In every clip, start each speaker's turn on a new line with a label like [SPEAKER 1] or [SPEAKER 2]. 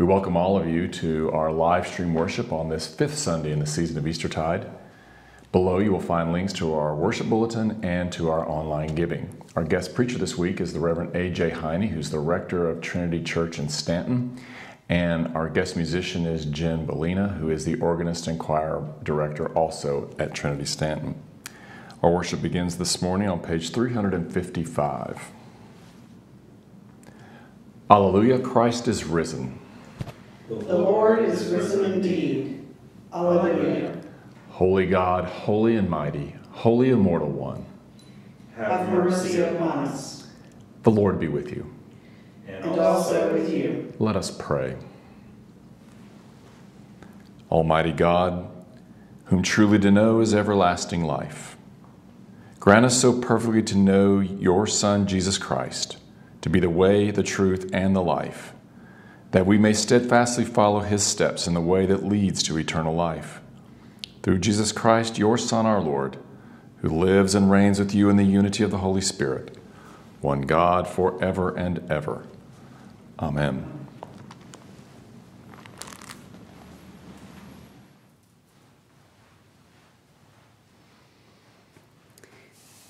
[SPEAKER 1] We welcome all of you to our live stream worship on this fifth Sunday in the season of Eastertide. Below, you will find links to our worship bulletin and to our online giving. Our guest preacher this week is the Reverend A.J. Heine, who's the rector of Trinity Church in Staunton. And our guest musician is Jen Bolena, who is the organist and choir director also at Trinity Staunton. Our worship begins this morning on page 355. Alleluia, Christ is risen.
[SPEAKER 2] The Lord is risen indeed. Alleluia.
[SPEAKER 1] Holy God, holy and mighty, holy immortal one,
[SPEAKER 2] Have mercy upon us,
[SPEAKER 1] the Lord be with you.
[SPEAKER 2] and also with you.
[SPEAKER 1] Let us pray. Almighty God, whom truly to know is everlasting life, grant us so perfectly to know your Son, Jesus Christ, to be the way, the truth, and the life, that we may steadfastly follow his steps in the way that leads to eternal life. Through Jesus Christ, your Son, our Lord, who lives and reigns with you in the unity of the Holy Spirit, one God forever and ever. Amen.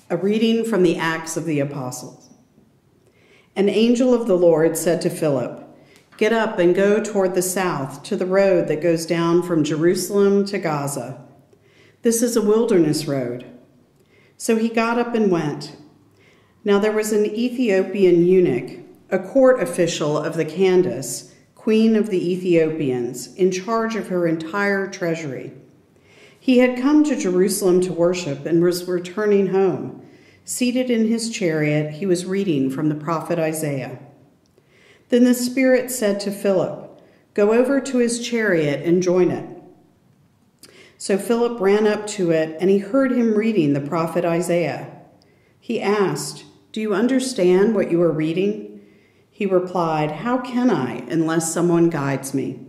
[SPEAKER 3] A reading from the Acts of the Apostles. An angel of the Lord said to Philip, Get up and go toward the south to the road that goes down from Jerusalem to Gaza. This is a wilderness road. So he got up and went. Now there was an Ethiopian eunuch, a court official of the Candace, queen of the Ethiopians, in charge of her entire treasury. He had come to Jerusalem to worship and was returning home. Seated in his chariot, he was reading from the prophet Isaiah. Then the Spirit said to Philip, Go over to his chariot and join it. So Philip ran up to it, and he heard him reading the prophet Isaiah. He asked, Do you understand what you are reading? He replied, How can I unless someone guides me?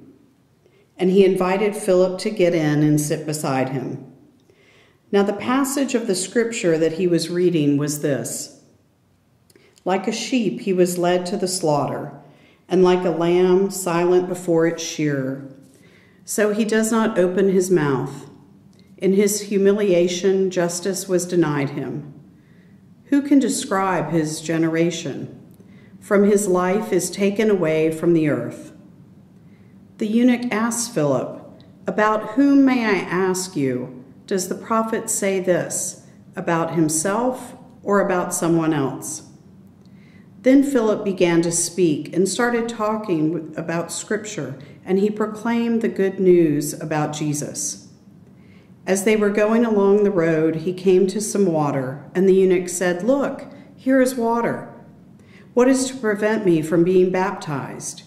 [SPEAKER 3] And he invited Philip to get in and sit beside him. Now, the passage of the scripture that he was reading was this Like a sheep, he was led to the slaughter, and like a lamb silent before its shearer. So he does not open his mouth. In his humiliation, justice was denied him. Who can describe his generation? From his life is taken away from the earth. The eunuch asked Philip, About whom, may I ask you, does the prophet say this? About himself or about someone else? Then Philip began to speak and started talking about Scripture, and he proclaimed the good news about Jesus. As they were going along the road, he came to some water, and the eunuch said, Look, here is water. What is to prevent me from being baptized?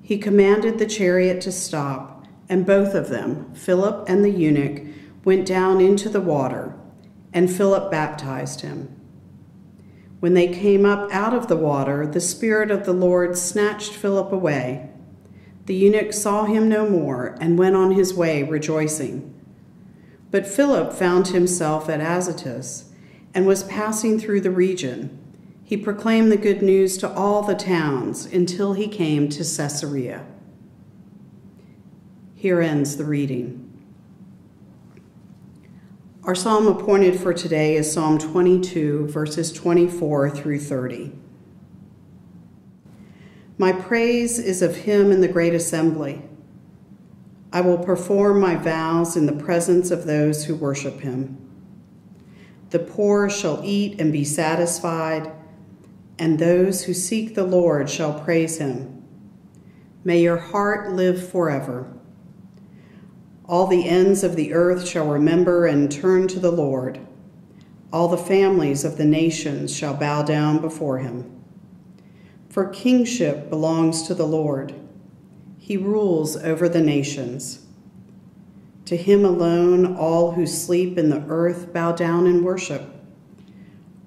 [SPEAKER 3] He commanded the chariot to stop, and both of them, Philip and the eunuch, went down into the water, and Philip baptized him. When they came up out of the water, the Spirit of the Lord snatched Philip away. The eunuch saw him no more and went on his way rejoicing. But Philip found himself at Azotus and was passing through the region. He proclaimed the good news to all the towns until he came to Caesarea. Here ends the reading. Our psalm appointed for today is Psalm 22, verses 24 through 30. My praise is of him in the great assembly. I will perform my vows in the presence of those who worship him. The poor shall eat and be satisfied, and those who seek the Lord shall praise him. May your heart live forever. All the ends of the earth shall remember and turn to the Lord. All the families of the nations shall bow down before him. For kingship belongs to the Lord. He rules over the nations. To him alone, all who sleep in the earth bow down and worship.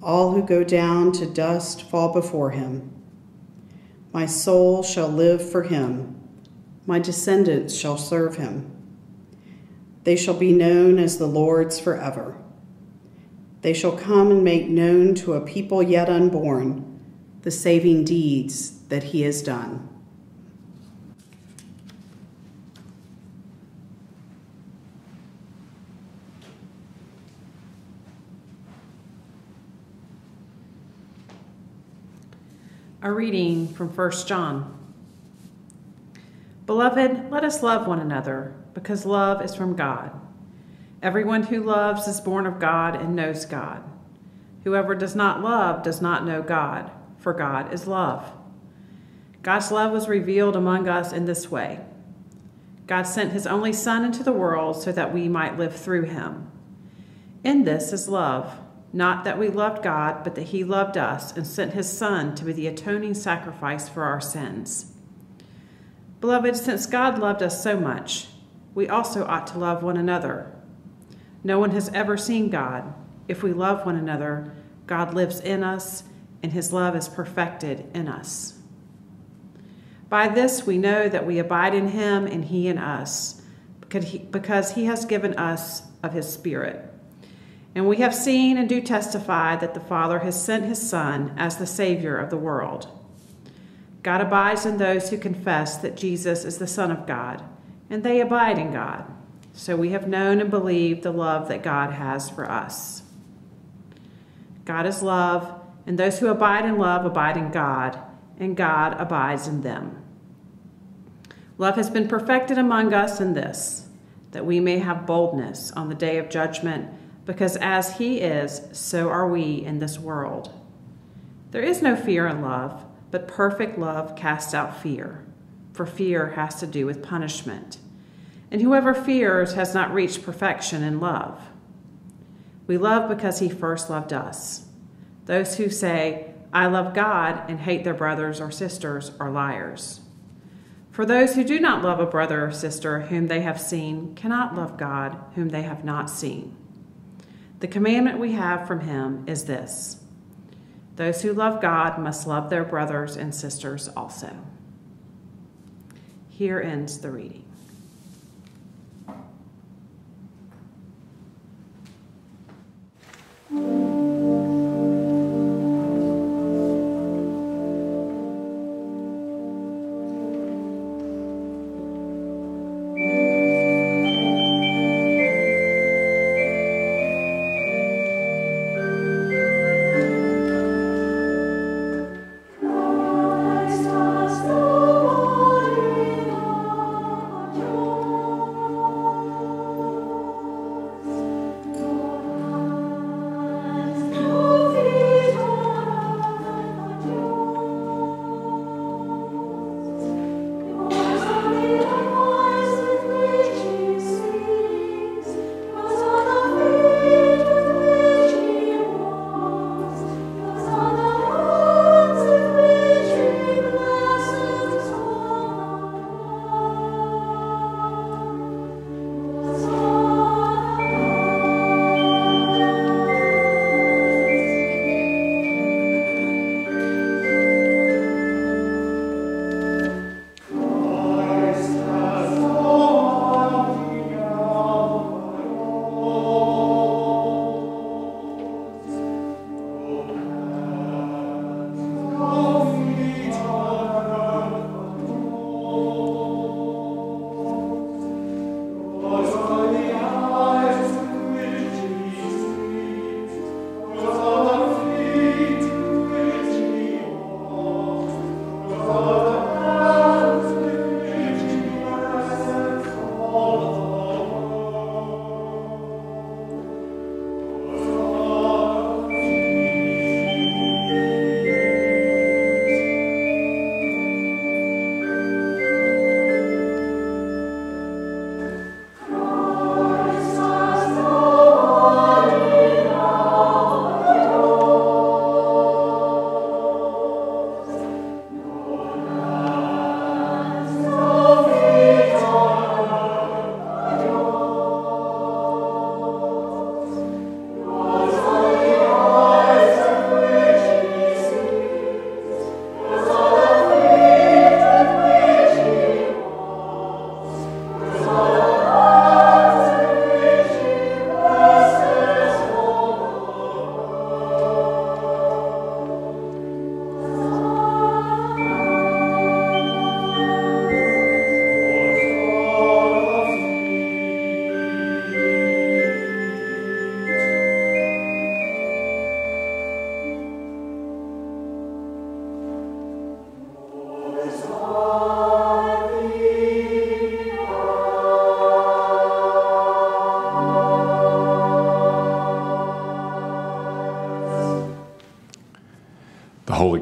[SPEAKER 3] All who go down to dust fall before him. My soul shall live for him. My descendants shall serve him. They shall be known as the Lord's forever. They shall come and make known to a people yet unborn the saving deeds that he has done.
[SPEAKER 4] A reading from 1 John. Beloved, let us love one another, because love is from God. Everyone who loves is born of God and knows God. Whoever does not love does not know God, for God is love. God's love was revealed among us in this way God sent his only Son into the world so that we might live through him. In this is love not that we loved God, but that he loved us and sent his Son to be the atoning sacrifice for our sins. Beloved, since God loved us so much, we also ought to love one another. No one has ever seen God. If we love one another, God lives in us, and his love is perfected in us. By this we know that we abide in him and he in us, because he has given us of his Spirit. And we have seen and do testify that the Father has sent his Son as the Savior of the world. God abides in those who confess that Jesus is the Son of God, and they abide in God. So we have known and believed the love that God has for us. God is love, and those who abide in love abide in God, and God abides in them. Love has been perfected among us in this, that we may have boldness on the day of judgment because as he is, so are we in this world. There is no fear in love, but perfect love casts out fear, for fear has to do with punishment. And whoever fears has not reached perfection in love. We love because he first loved us. Those who say, I love God, and hate their brothers or sisters are liars. For those who do not love a brother or sister whom they have seen cannot love God whom they have not seen. The commandment we have from him is this those who love God must love their brothers and sisters also. Here ends the reading.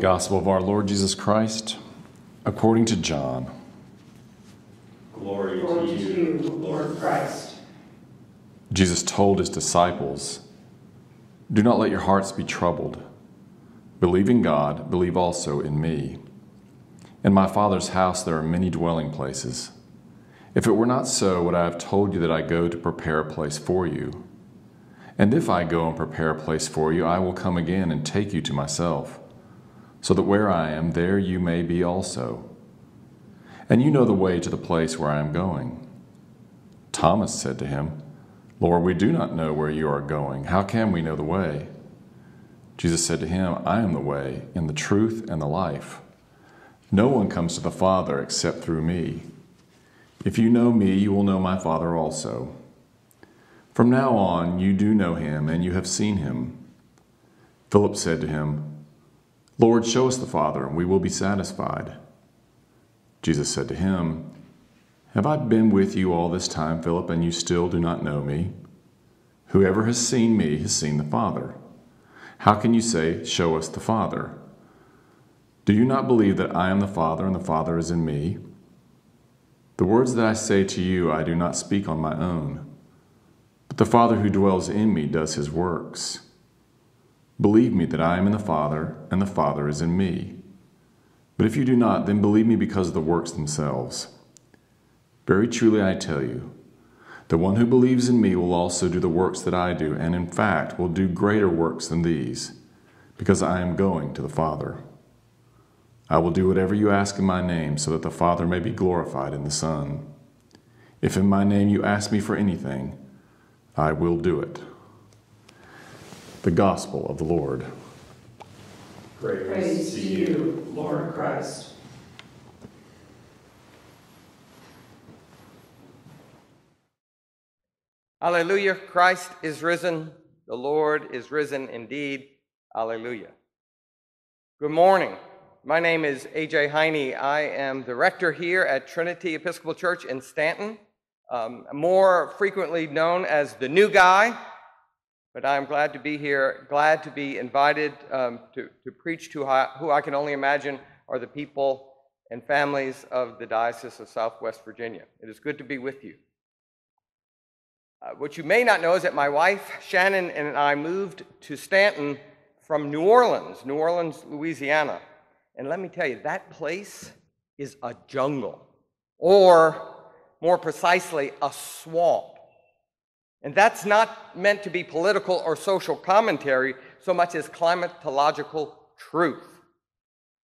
[SPEAKER 1] Gospel of our Lord Jesus Christ according to John.
[SPEAKER 2] Glory to you, Lord Christ.
[SPEAKER 1] Jesus told his disciples, Do not let your hearts be troubled. Believe in God, believe also in me. In my Father's house there are many dwelling places. If it were not so, would I have told you that I go to prepare a place for you? And if I go and prepare a place for you, I will come again and take you to myself, so that where I am, there you may be also. And you know the way to the place where I am going. Thomas said to him, Lord, we do not know where you are going. How can we know the way? Jesus said to him, I am the way, and the truth, and the life. No one comes to the Father except through me. If you know me, you will know my Father also. From now on, you do know him, and you have seen him. Philip said to him, Lord, show us the Father, and we will be satisfied. Jesus said to him, Have I been with you all this time, Philip, and you still do not know me? Whoever has seen me has seen the Father. How can you say, Show us the Father? Do you not believe that I am the Father, and the Father is in me? The words that I say to you, I do not speak on my own. But the Father who dwells in me does his works. Believe me that I am in the Father, and the Father is in me. But if you do not, then believe me because of the works themselves. Very truly I tell you, the one who believes in me will also do the works that I do, and in fact will do greater works than these, because I am going to the Father. I will do whatever you ask in my name, so that the Father may be glorified in the Son. If in my name you ask me for anything, I will do it. The Gospel of the Lord.
[SPEAKER 2] Praise, Praise to you, Lord Christ.
[SPEAKER 5] Alleluia. Christ is risen. The Lord is risen indeed. Alleluia. Good morning. My name is AJ Heine. I am the rector here at Trinity Episcopal Church in Staunton um, more frequently known as the new guy, but I'm glad to be here, glad to be invited um, to, to preach to who I can only imagine are the people and families of the Diocese of Southwest Virginia. It is good to be with you. Uh, what you may not know is that my wife, Shannon, and I moved to Staunton from New Orleans, New Orleans, Louisiana. And let me tell you, that place is a jungle. Or more precisely, a swamp. And that's not meant to be political or social commentary so much as climatological truth.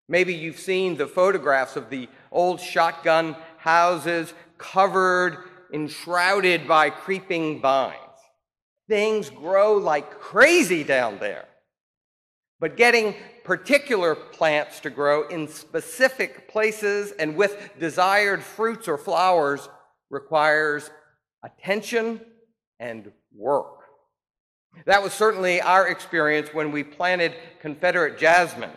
[SPEAKER 5] Maybe you've seen the photographs of the old shotgun houses covered, enshrouded by creeping vines. Things grow like crazy down there. But getting particular plants to grow in specific places and with desired fruits or flowers requires attention and work. That was certainly our experience when we planted Confederate jasmine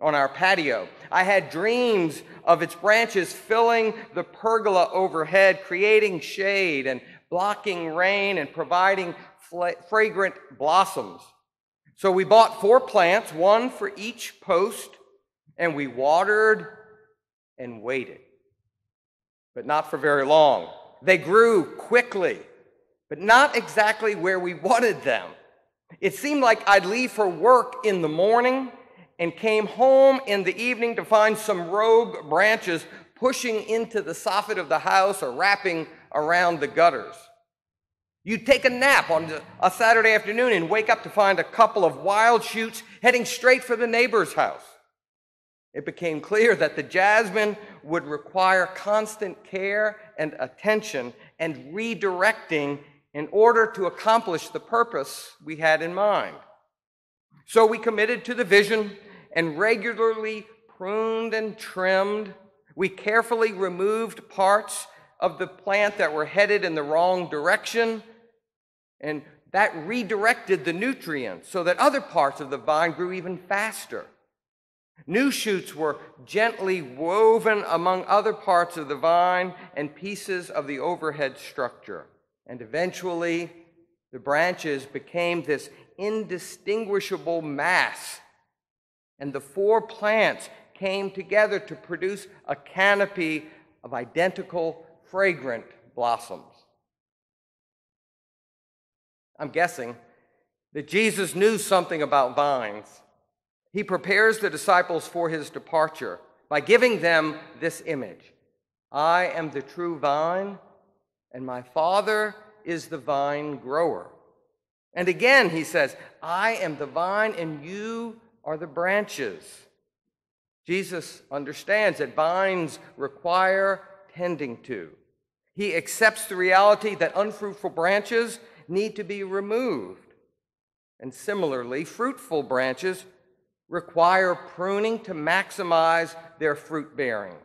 [SPEAKER 5] on our patio. I had dreams of its branches filling the pergola overhead, creating shade and blocking rain and providing fragrant blossoms. So we bought four plants, one for each post, and we watered and waited but not for very long. They grew quickly, but not exactly where we wanted them. It seemed like I'd leave for work in the morning and came home in the evening to find some rogue branches pushing into the soffit of the house or wrapping around the gutters. You'd take a nap on a Saturday afternoon and wake up to find a couple of wild shoots heading straight for the neighbor's house. It became clear that the jasmine would require constant care and attention and redirecting in order to accomplish the purpose we had in mind. So we committed to the vision and regularly pruned and trimmed. We carefully removed parts of the plant that were headed in the wrong direction, and that redirected the nutrients so that other parts of the vine grew even faster. New shoots were gently woven among other parts of the vine and pieces of the overhead structure. And eventually, the branches became this indistinguishable mass. and the four plants came together to produce a canopy of identical, fragrant blossoms. I'm guessing that Jesus knew something about vines. He prepares the disciples for his departure by giving them this image I am the true vine, and my Father is the vine grower. And again, he says, I am the vine, and you are the branches. Jesus understands that vines require tending to. He accepts the reality that unfruitful branches need to be removed. And similarly, fruitful branches require pruning to maximize their fruit bearing.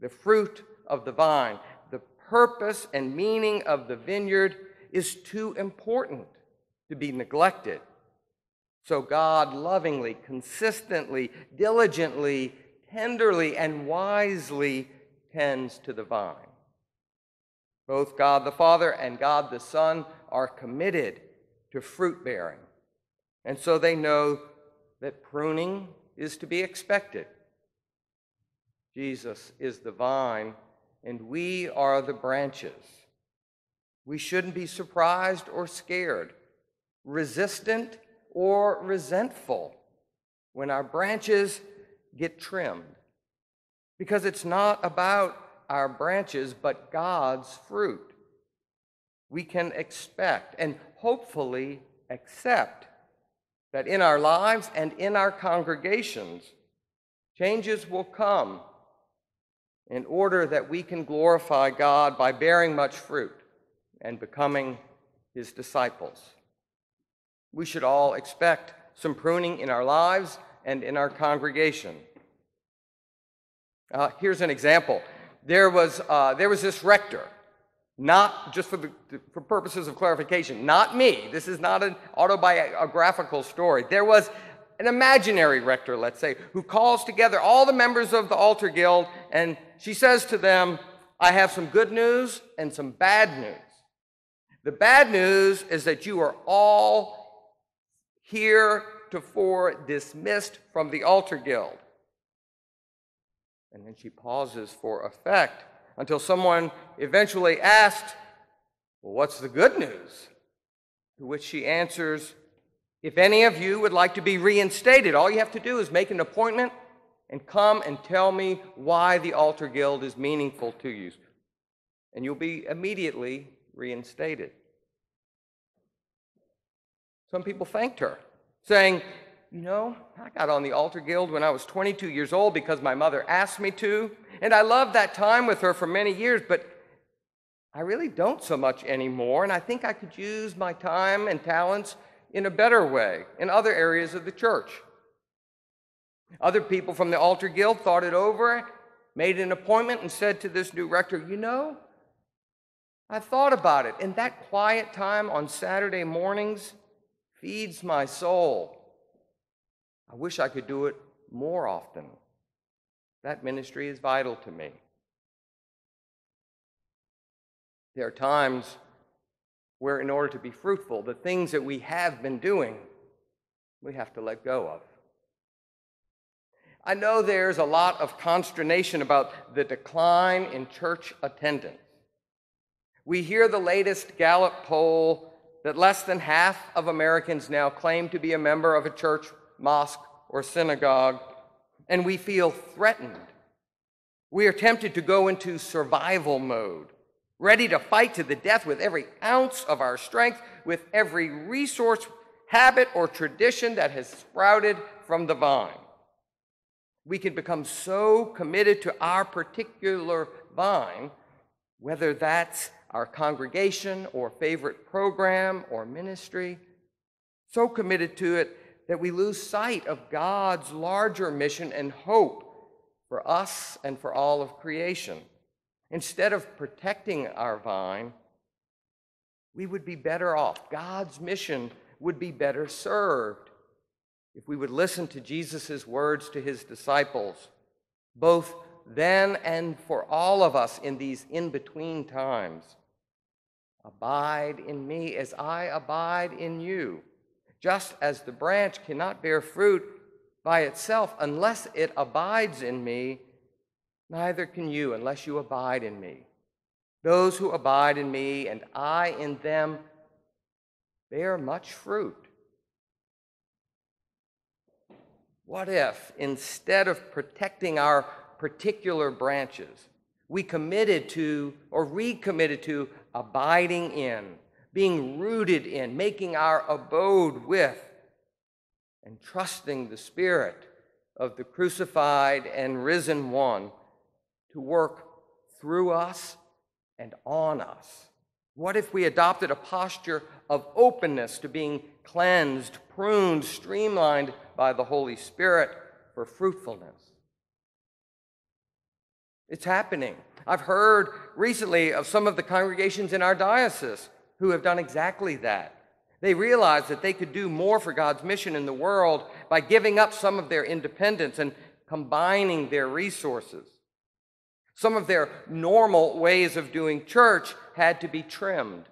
[SPEAKER 5] The fruit of the vine, purpose and meaning of the vineyard is too important to be neglected. So God lovingly, consistently, diligently, tenderly, and wisely tends to the vine. Both God the Father and God the Son are committed to fruit bearing. And so they know that pruning is to be expected. Jesus is the vine, and we are the branches. We shouldn't be surprised or scared, resistant or resentful when our branches get trimmed. Because it's not about our branches, but God's fruit. We can expect and hopefully accept that in our lives and in our congregations, changes will come in order that we can glorify God by bearing much fruit and becoming his disciples. We should all expect some pruning in our lives and in our congregation. Uh, here's an example. There was, uh, there was this rector not just for, the, for purposes of clarification, not me. This is not an autobiographical story. There was an imaginary rector, let's say, who calls together all the members of the altar guild and she says to them, I have some good news and some bad news. The bad news is that you are all here to for dismissed from the altar guild. And then she pauses for effect until someone eventually asks, Well, what's the good news? To which she answers, If any of you would like to be reinstated, all you have to do is make an appointment and come and tell me why the altar guild is meaningful to you. And you'll be immediately reinstated. Some people thanked her, saying, you know, I got on the altar guild when I was 22 years old because my mother asked me to. And I loved that time with her for many years, but I really don't so much anymore. And I think I could use my time and talents in a better way in other areas of the church. Other people from the altar guild thought it over, made an appointment, and said to this new rector, You know, I thought about it, and that quiet time on Saturday mornings feeds my soul. I wish I could do it more often. That ministry is vital to me. There are times where, in order to be fruitful, the things that we have been doing, we have to let go of. I know there's a lot of consternation about the decline in church attendance. We hear the latest Gallup poll that less than half of Americans now claim to be a member of a church mosque, or synagogue, and we feel threatened. We are tempted to go into survival mode, ready to fight to the death with every ounce of our strength, with every resource, habit, or tradition that has sprouted from the vine. We can become so committed to our particular vine, whether that's our congregation or favorite program or ministry, so committed to it that we lose sight of God's larger mission and hope for us and for all of creation. Instead of protecting our vine, we would be better off. God's mission would be better served if we would listen to Jesus' words to his disciples, both then and for all of us in these in between times. Abide in me as I abide in you. Just as the branch cannot bear fruit by itself unless it abides in me. Neither can you unless you abide in me. Those who abide in me and I in them bear much fruit. What if, instead of protecting our particular branches, we committed to or recommitted to abiding in, being rooted in, making our abode with, and trusting the Spirit of the crucified and risen one to work through us and on us? What if we adopted a posture of openness to being cleansed, pruned, streamlined by the Holy Spirit for fruitfulness? It's happening. I've heard recently of some of the congregations in our diocese who have done exactly that. They realized that they could do more for God's mission in the world by giving up some of their independence and combining their resources. Some of their normal ways of doing church had to be trimmed.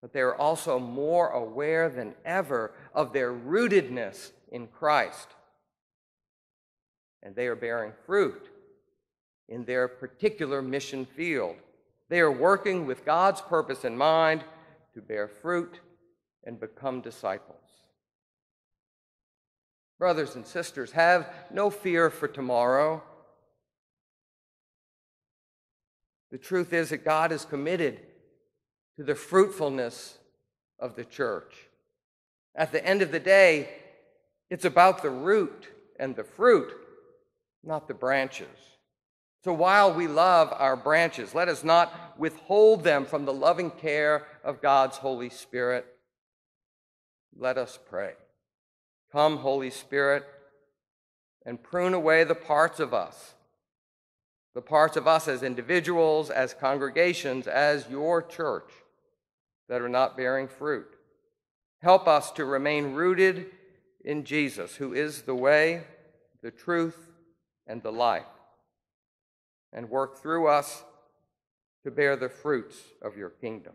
[SPEAKER 5] But they are also more aware than ever of their rootedness in Christ. And they are bearing fruit in their particular mission field. They are working with God's purpose in mind to bear fruit and become disciples. Brothers and sisters, have no fear for tomorrow. The truth is that God is committed to the fruitfulness of the church. At the end of the day, it's about the root and the fruit, not the branches. So while we love our branches, let us not withhold them from the loving care of God's Holy Spirit. Let us pray. Come, Holy Spirit, and prune away the parts of us the parts of us as individuals, as congregations, as your church that are not bearing fruit. Help us to remain rooted in Jesus, who is the way, the truth, and the life, and work through us to bear the fruits of your kingdom.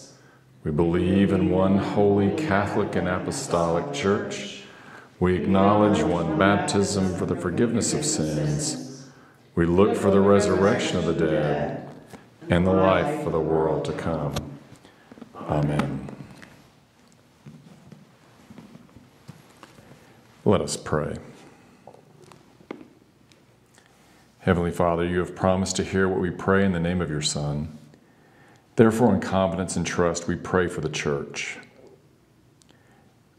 [SPEAKER 1] We believe in one holy Catholic and Apostolic Church. We acknowledge one baptism for the forgiveness of sins. We look for the resurrection of the dead and the life for the world to come. Amen. Let us pray. Heavenly Father, you have promised to hear what we pray in the name of your Son. Therefore, in confidence and trust, we pray for the church.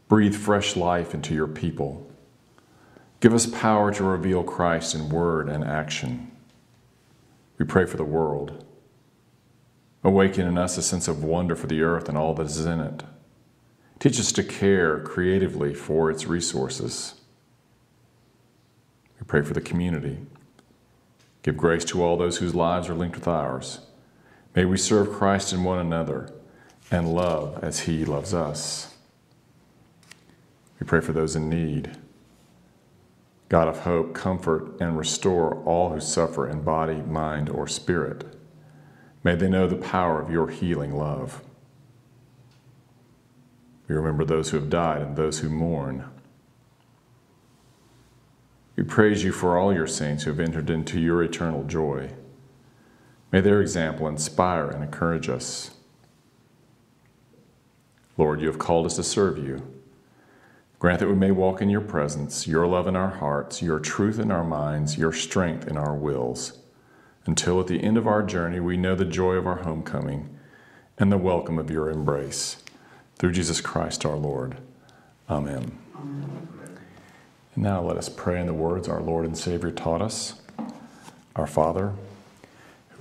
[SPEAKER 1] Breathe fresh life into your people. Give us power to reveal Christ in word and action. We pray for the world. Awaken in us a sense of wonder for the earth and all that is in it. Teach us to care creatively for its resources. We pray for the community. Give grace to all those whose lives are linked with ours. May we serve Christ in one another and love as he loves us. We pray for those in need. God of hope, comfort and restore all who suffer in body, mind, or spirit. May they know the power of your healing love. We remember those who have died and those who mourn. We praise you for all your saints who have entered into your eternal joy. May their example inspire and encourage us. Lord, you have called us to serve you. Grant that we may walk in your presence, your love in our hearts, your truth in our minds, your strength in our wills, until at the end of our journey we know the joy of our homecoming and the welcome of your embrace. Through Jesus Christ our Lord. Amen. Amen. And now let us pray in the words our Lord and Savior taught us. Our Father,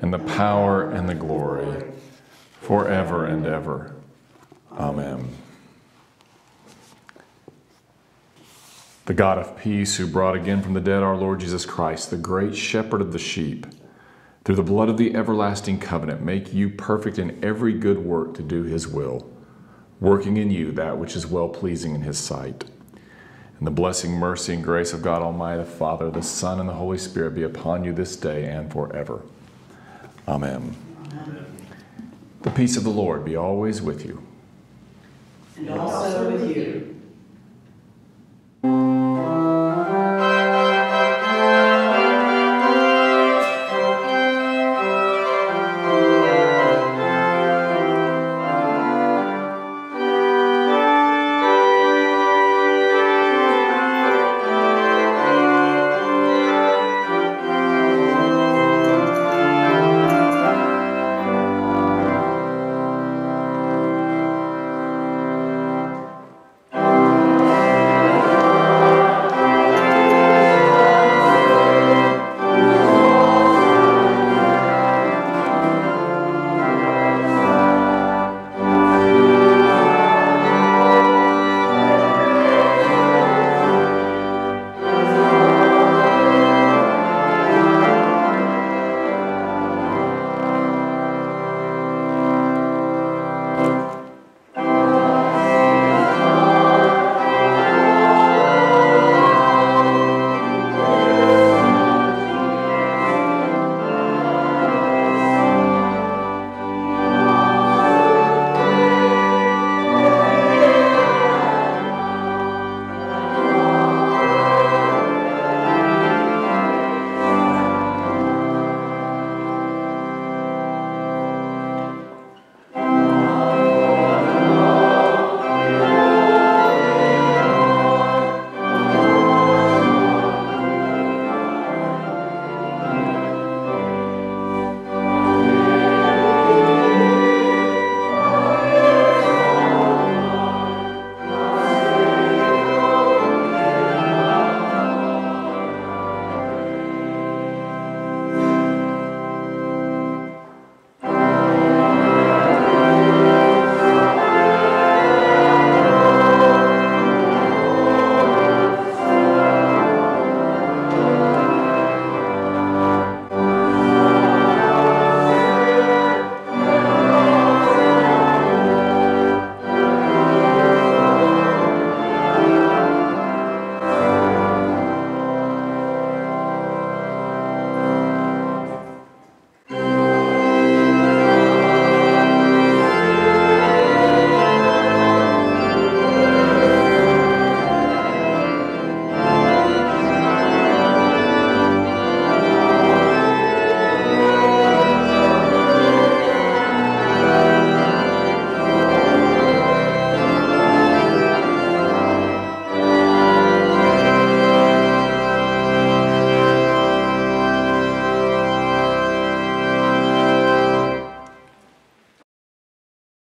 [SPEAKER 1] and the power, and the glory, forever and ever. Amen. The God of peace, who brought again from the dead our Lord Jesus Christ, the great shepherd of the sheep, through the blood of the everlasting covenant, make you perfect in every good work to do his will, working in you that which is well pleasing in his sight and the blessing, mercy, and grace of God Almighty, the Father, the Son, and the Holy Spirit be upon you this day and forever. Amen. Amen. The peace of the Lord be always with you.
[SPEAKER 3] And also with you.